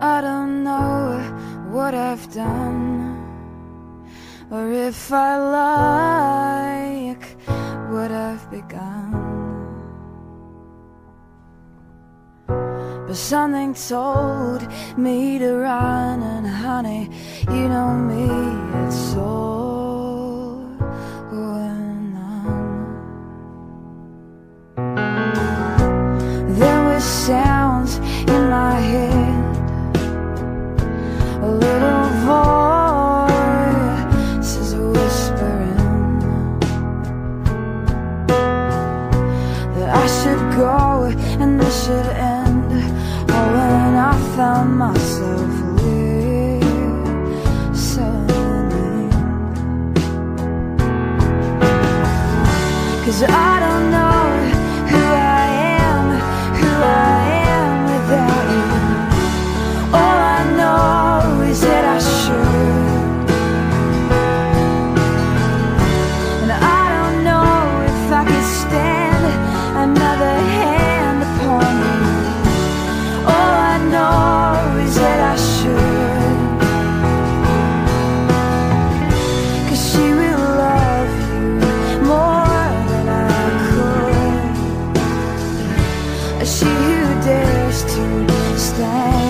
I don't know what I've done or if I like what I've begun. But something told me to run, and honey, you know me, it's all go and this should end. Oh, when I found myself listening. Cause I don't know she who dares to stand.